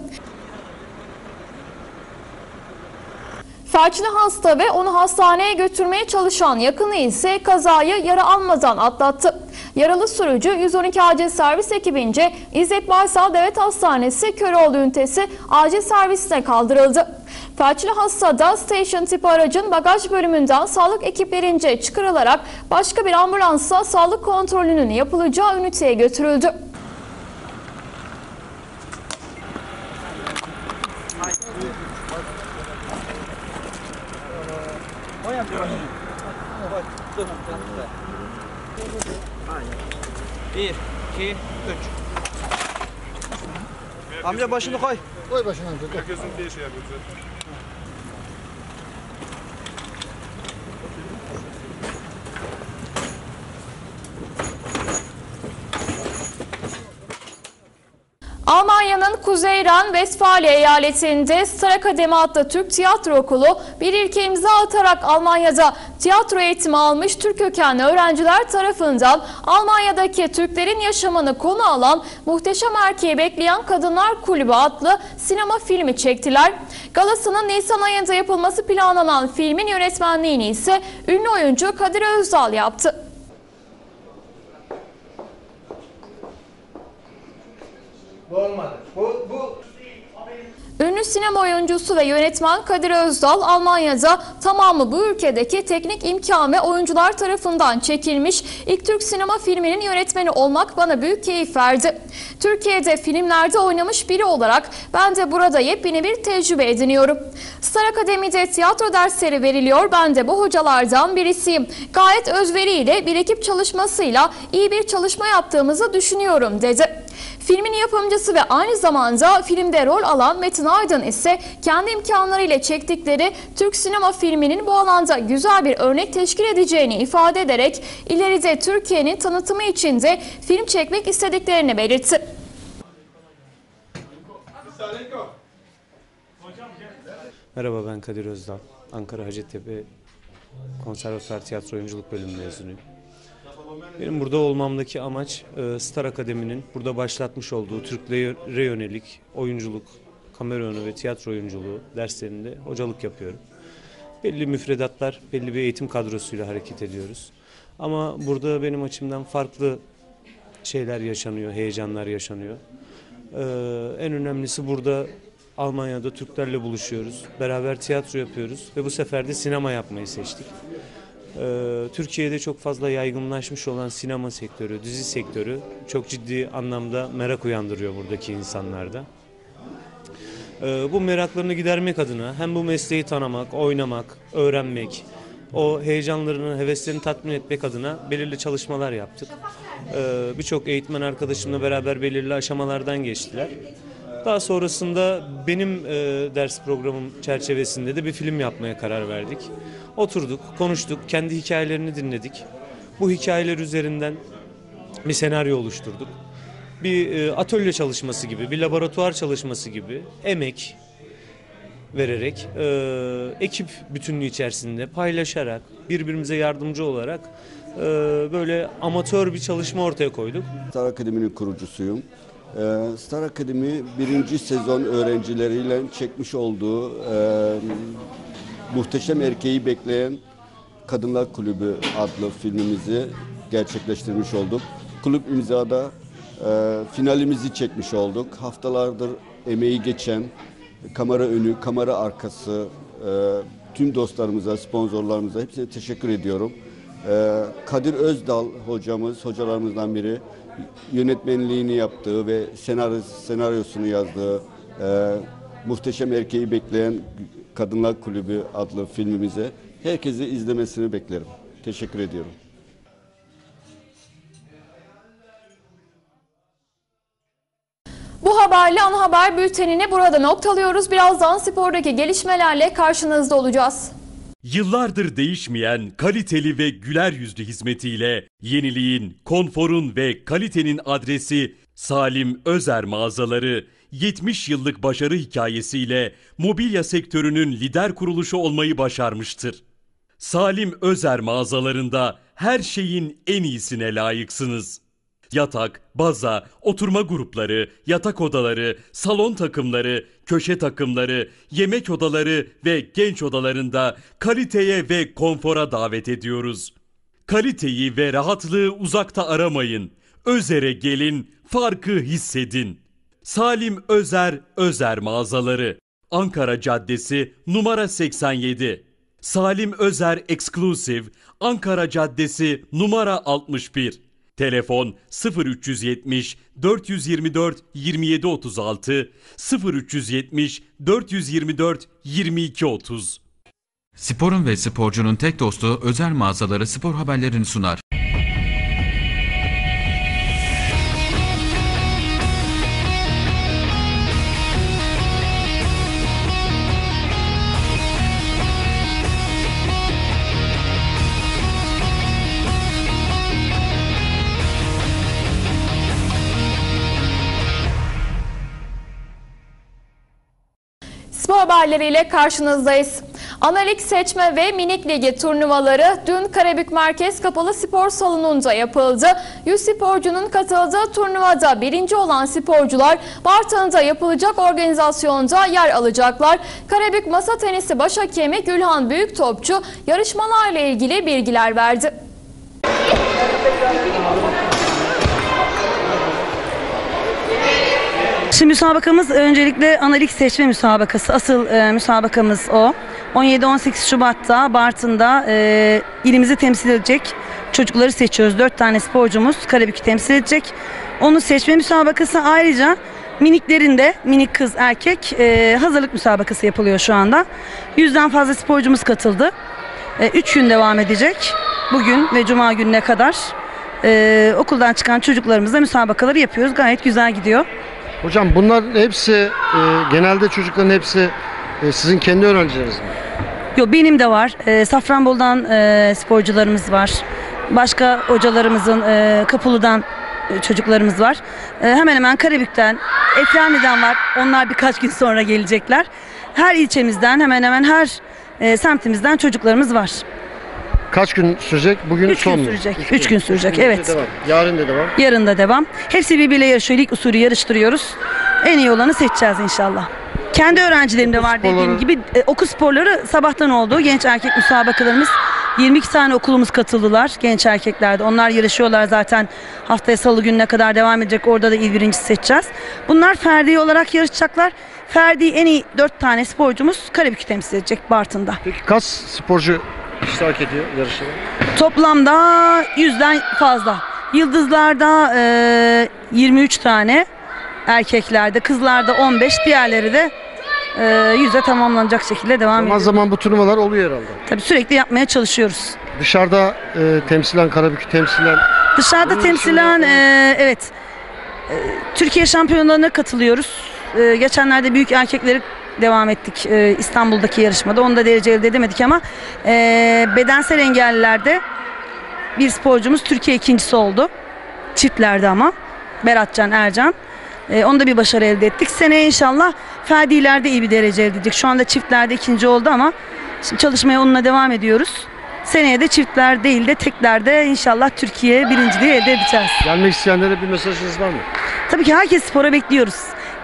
Speaker 1: Felçli hasta ve onu hastaneye götürmeye çalışan yakını ise kazayı yara almadan atlattı. Yaralı sürücü 112 acil servis ekibince İzzet Baysal Devlet Hastanesi Köroğlu ünitesi acil servisine kaldırıldı. Felçli hasta da station tipi aracın bagaj bölümünden sağlık ekiplerince çıkarılarak başka bir ambulansa sağlık kontrolünün yapılacağı üniteye götürüldü.
Speaker 18: Bir, iki, üç. Amca başını koy. Koy başını amca. Herkesin şey.
Speaker 1: Almanya'nın Kuzey Ren-Vestfalya eyaletinde Star Akademi adlı Türk Tiyatro Okulu bir ilke imza atarak Almanya'da tiyatro eğitimi almış Türk kökenli öğrenciler tarafından Almanya'daki Türklerin yaşamını konu alan Muhteşem Erkeği Bekleyen Kadınlar Kulübü adlı sinema filmi çektiler. Galasının Nisan ayında yapılması planlanan filmin yönetmenliğini ise ünlü oyuncu Kadir Özdal yaptı.
Speaker 18: Bu olmadı. Bu, bu
Speaker 1: Ünlü sinema oyuncusu ve yönetmen Kadir Özdal Almanya'da tamamı bu ülkedeki teknik imkan ve oyuncular tarafından çekilmiş ilk Türk sinema filminin yönetmeni olmak bana büyük keyif verdi. Türkiye'de filmlerde oynamış biri olarak ben de burada yepyeni bir tecrübe ediniyorum. Star Akademi'de tiyatro dersleri veriliyor. Ben de bu hocalardan birisiyim. Gayet özveriyle bir ekip çalışmasıyla iyi bir çalışma yaptığımızı düşünüyorum dedi. Filmin yapımcısı ve aynı zamanda filmde rol alan Metin Aydın ise kendi imkanlarıyla çektikleri Türk sinema filminin bu alanda güzel bir örnek teşkil edeceğini ifade ederek ileride Türkiye'nin tanıtımı için de film çekmek istediklerini belirtti.
Speaker 19: Merhaba ben Kadir Özdal. Ankara Hacettepe Konservatuar Tiyatro Oyunculuk Bölümü mezunuyum. Benim burada olmamdaki amaç e, Star Akademi'nin burada başlatmış olduğu Türklere yönelik oyunculuk, kamera önü ve tiyatro oyunculuğu derslerinde hocalık yapıyorum. Belli müfredatlar, belli bir eğitim kadrosuyla hareket ediyoruz. Ama burada benim açımdan farklı şeyler yaşanıyor, heyecanlar yaşanıyor. Ee, en önemlisi burada Almanya'da Türklerle buluşuyoruz. Beraber tiyatro yapıyoruz ve bu sefer de sinema yapmayı seçtik. Ee, Türkiye'de çok fazla yaygınlaşmış olan sinema sektörü, dizi sektörü çok ciddi anlamda merak uyandırıyor buradaki insanlarda. Ee, Bu meraklarını gidermek adına hem bu mesleği tanımak, oynamak, öğrenmek, o heyecanlarını, heveslerini tatmin etmek adına belirli çalışmalar yaptık. Ee, Birçok eğitmen arkadaşımla beraber belirli aşamalardan geçtiler. Daha sonrasında benim e, ders programım çerçevesinde de bir film yapmaya karar verdik. Oturduk, konuştuk, kendi hikayelerini dinledik. Bu hikayeler üzerinden bir senaryo oluşturduk. Bir e, atölye çalışması gibi, bir laboratuvar çalışması gibi emek vererek, e, ekip bütünlüğü içerisinde paylaşarak, birbirimize yardımcı olarak e, böyle amatör bir çalışma ortaya koyduk.
Speaker 20: Star Akademi'nin kurucusuyum. Ee, Star Akademi birinci sezon öğrencileriyle çekmiş olduğu e, Muhteşem Erkeği Bekleyen Kadınlar Kulübü adlı filmimizi gerçekleştirmiş olduk. Kulüp imzada e, finalimizi çekmiş olduk. Haftalardır emeği geçen kamera önü, kamera arkası e, tüm dostlarımıza, sponsorlarımıza hepsine teşekkür ediyorum. E, Kadir Özdal hocamız, hocalarımızdan biri yönetmenliğini yaptığı ve senaryo, senaryosunu yazdığı e, Muhteşem Erkeği Bekleyen Kadınlar Kulübü adlı filmimize herkesi izlemesini beklerim. Teşekkür ediyorum.
Speaker 1: Bu haberle ana haber bültenini burada noktalıyoruz. Birazdan spordaki gelişmelerle karşınızda olacağız.
Speaker 21: Yıllardır değişmeyen kaliteli ve güler yüzlü hizmetiyle yeniliğin, konforun ve kalitenin adresi Salim Özer mağazaları 70 yıllık başarı hikayesiyle mobilya sektörünün lider kuruluşu olmayı başarmıştır. Salim Özer mağazalarında her şeyin en iyisine layıksınız. Yatak, baza, oturma grupları, yatak odaları, salon takımları, köşe takımları, yemek odaları ve genç odalarında kaliteye ve konfora davet ediyoruz. Kaliteyi ve rahatlığı uzakta aramayın. Özer'e gelin, farkı hissedin. Salim Özer Özer mağazaları. Ankara Caddesi numara 87. Salim Özer Exclusive Ankara Caddesi numara 61. Telefon 0370 424 2736 0370 424 2230.
Speaker 22: Sporun ve sporcunun tek dostu özel mağazaları spor haberlerini sunar.
Speaker 1: Haberleriyle karşınızdayız. Analik seçme ve minik ligi turnuvaları dün Karabük Merkez Kapalı Spor Salonu'nda yapıldı. 100 sporcunun katıldığı turnuvada birinci olan sporcular Bartın'da yapılacak organizasyonda yer alacaklar. Karabük Masa Tenisi Baş Hakemi Gülhan Büyüktopçu yarışmalarla ilgili bilgiler verdi.
Speaker 23: Şimdi müsabakamız öncelikle analik seçme müsabakası. Asıl e, müsabakamız o. 17-18 Şubat'ta Bartın'da e, ilimizi temsil edecek çocukları seçiyoruz. 4 tane sporcumuz Karabük'ü temsil edecek. Onu seçme müsabakası ayrıca miniklerin de minik kız erkek e, hazırlık müsabakası yapılıyor şu anda. Yüzden fazla sporcumuz katıldı. 3 gün devam edecek. Bugün ve cuma gününe kadar e, okuldan çıkan çocuklarımızla müsabakaları yapıyoruz. Gayet güzel gidiyor.
Speaker 24: Hocam bunların hepsi e, genelde çocukların hepsi e, sizin kendi öğrencileriniz mi?
Speaker 23: Yo benim de var. E, Safranbolu'dan e, sporcularımız var. Başka hocalarımızın e, Kapılı'dan e, çocuklarımız var. E, hemen hemen Karabük'ten, Eflani'den var. Onlar birkaç gün sonra gelecekler. Her ilçemizden hemen hemen her e, semtimizden çocuklarımız var.
Speaker 24: Kaç gün sürecek? Bugün
Speaker 23: Üç
Speaker 24: son
Speaker 23: gün
Speaker 24: mu?
Speaker 23: sürecek.
Speaker 24: Üç
Speaker 23: gün sürecek,
Speaker 24: Üç gün
Speaker 23: evet.
Speaker 24: Devam. Yarın da devam.
Speaker 23: Yarın da devam. Hepsi birbiriyle yarışıyor. Lig usulü yarıştırıyoruz. En iyi olanı seçeceğiz inşallah. Kendi öğrencilerim de var dediğim
Speaker 24: sporları-
Speaker 23: gibi. E, okul sporları sabahtan oldu. Genç erkek müsabakalarımız. 22 tane okulumuz katıldılar genç erkeklerde. Onlar yarışıyorlar zaten haftaya salı gününe kadar devam edecek. Orada da il birincisi seçeceğiz. Bunlar ferdi olarak yarışacaklar. Ferdi en iyi 4 tane sporcumuz Karabük'ü temsil edecek Bartın'da.
Speaker 24: Peki kaç sporcu iştirak ediyor yarışta?
Speaker 23: Toplamda yüzden fazla. Yıldızlarda e, 23 tane, erkeklerde, kızlarda 15, diğerleri de e, yüze tamamlanacak şekilde devam
Speaker 24: Zaman
Speaker 23: ediyor.
Speaker 24: zaman bu turnuvalar oluyor herhalde.
Speaker 23: Tabii sürekli yapmaya çalışıyoruz.
Speaker 24: Dışarıda e, temsilen Karabük'ü temsilen
Speaker 23: Dışarıda temsilen e, evet e, Türkiye şampiyonlarına katılıyoruz. E, geçenlerde büyük erkekleri devam ettik e, İstanbul'daki yarışmada. Onda derece elde edemedik ama e, bedensel engellilerde bir sporcumuz Türkiye ikincisi oldu. Çiftlerde ama. Beratcan Ercan. E, onda bir başarı elde ettik. Seneye inşallah Ferdi'lerde iyi bir derece elde edecek. Şu anda çiftlerde ikinci oldu ama şimdi çalışmaya onunla devam ediyoruz. Seneye de çiftler değil de teklerde inşallah Türkiye birinciliği elde edeceğiz.
Speaker 24: gelmek isteyenlere bir mesajınız var mı?
Speaker 23: Tabii ki herkes spora bekliyoruz.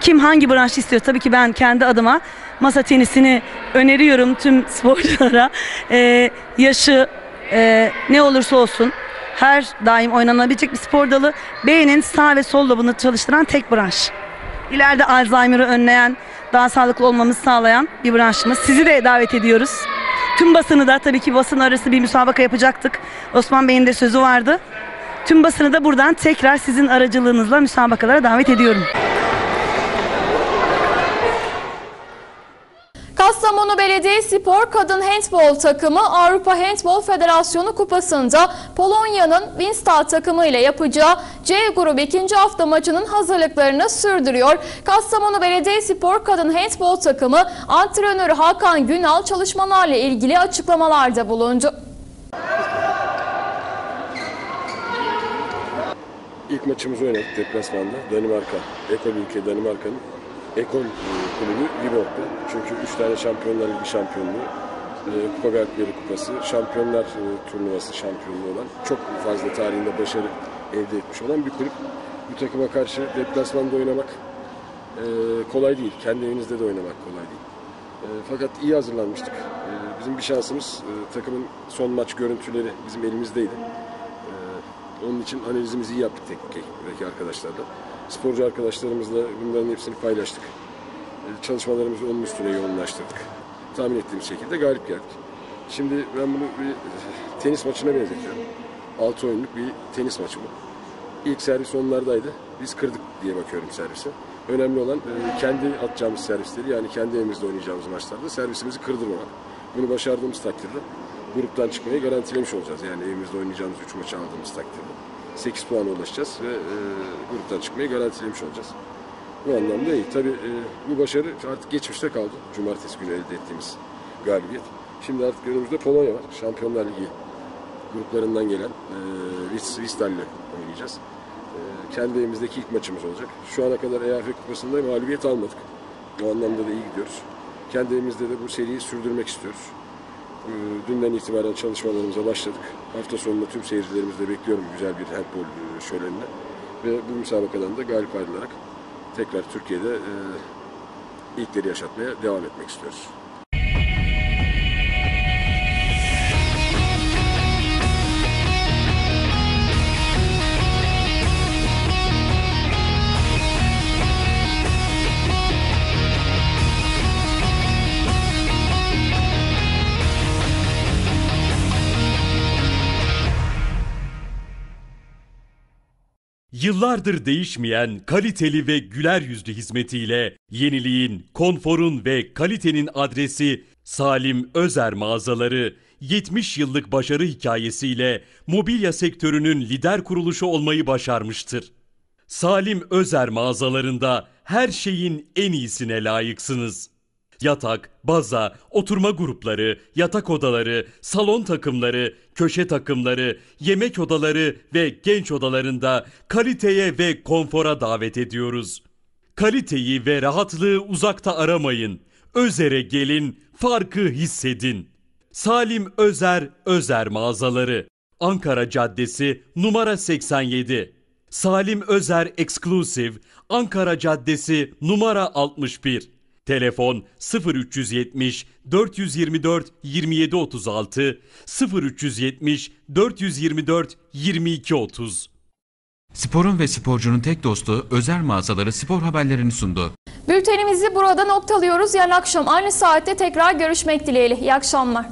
Speaker 23: Kim hangi branşı istiyor? Tabii ki ben kendi adıma masa tenisini öneriyorum tüm sporculara. Ee, yaşı e, ne olursa olsun her daim oynanabilecek bir spor dalı. Beynin sağ ve sol lobunu çalıştıran tek branş. İleride Alzheimer'ı önleyen, daha sağlıklı olmamızı sağlayan bir branşımız. Sizi de davet ediyoruz. Tüm basını da tabii ki basın arası bir müsabaka yapacaktık. Osman Bey'in de sözü vardı. Tüm basını da buradan tekrar sizin aracılığınızla müsabakalara davet ediyorum.
Speaker 1: Kastamonu Belediyespor Kadın Handbol takımı Avrupa Handbol Federasyonu Kupası'nda Polonya'nın Winstar takımı ile yapacağı C grubu ikinci hafta maçının hazırlıklarını sürdürüyor. Kastamonu Belediyespor Kadın Handbol takımı antrenörü Hakan Günal çalışmalarla ilgili açıklamalarda bulundu.
Speaker 25: İlk maçımızı oynadık deplasmanda. Danimarka, ekol ülke Danimarka'nın ekol e, kulübü Viborg'da. Çünkü 3 tane Şampiyonlar Ligi şampiyonluğu, e, Kupa Galipleri Kupası, Şampiyonlar e, Turnuvası şampiyonluğu olan çok fazla tarihinde başarı elde etmiş olan bir kulüp. Bu takıma karşı deplasmanda oynamak kolay değil. Kendi evinizde de oynamak kolay değil. Fakat iyi hazırlanmıştık. Bizim bir şansımız takımın son maç görüntüleri bizim elimizdeydi. Onun için analizimizi iyi yaptık teknik ekipteki arkadaşlarla. Sporcu arkadaşlarımızla bunların hepsini paylaştık. E, Çalışmalarımızı onun üstüne yoğunlaştırdık. Tahmin ettiğimiz şekilde galip geldik. Şimdi ben bunu bir e, tenis maçına benzetiyorum. 6 oyunluk bir tenis maçı bu. İlk servis onlardaydı. Biz kırdık diye bakıyorum servise. Önemli olan e, kendi atacağımız servisleri yani kendi evimizde oynayacağımız maçlarda servisimizi kırdırmamak. Bunu başardığımız takdirde gruptan çıkmayı garantilemiş olacağız. Yani evimizde oynayacağımız 3 maçı aldığımız takdirde. 8 puana ulaşacağız ve e, gruptan çıkmayı garantilemiş olacağız. Bu anlamda iyi. Tabii e, bu başarı artık geçmişte kaldı. Cumartesi günü elde ettiğimiz galibiyet. Şimdi artık önümüzde Polonya var. Şampiyonlar Ligi gruplarından gelen e, Vis- Vistal'le oynayacağız. E, kendi evimizdeki ilk maçımız olacak. Şu ana kadar EAF Kupası'nda mağlubiyet almadık. O anlamda da iyi gidiyoruz. Kendi evimizde de bu seriyi sürdürmek istiyoruz. E, dünden itibaren çalışmalarımıza başladık. Hafta sonunda tüm seyircilerimizi de bekliyorum güzel bir handball e, şölenine. Ve bu müsabakadan da galip ayrılarak tekrar Türkiye'de e, ilkleri yaşatmaya devam etmek istiyoruz.
Speaker 21: Yıllardır değişmeyen kaliteli ve güler yüzlü hizmetiyle yeniliğin, konforun ve kalitenin adresi Salim Özer mağazaları 70 yıllık başarı hikayesiyle mobilya sektörünün lider kuruluşu olmayı başarmıştır. Salim Özer mağazalarında her şeyin en iyisine layıksınız. Yatak, baza, oturma grupları, yatak odaları, salon takımları, köşe takımları, yemek odaları ve genç odalarında kaliteye ve konfora davet ediyoruz. Kaliteyi ve rahatlığı uzakta aramayın. Özer'e gelin, farkı hissedin. Salim Özer Özer mağazaları. Ankara Caddesi numara 87. Salim Özer Exclusive Ankara Caddesi numara 61. Telefon 0370 424 2736 0370 424 2230.
Speaker 22: Sporun ve sporcunun tek dostu Özel Mağazaları spor haberlerini sundu.
Speaker 1: Bültenimizi burada noktalıyoruz. Yarın akşam aynı saatte tekrar görüşmek dileğiyle. İyi akşamlar.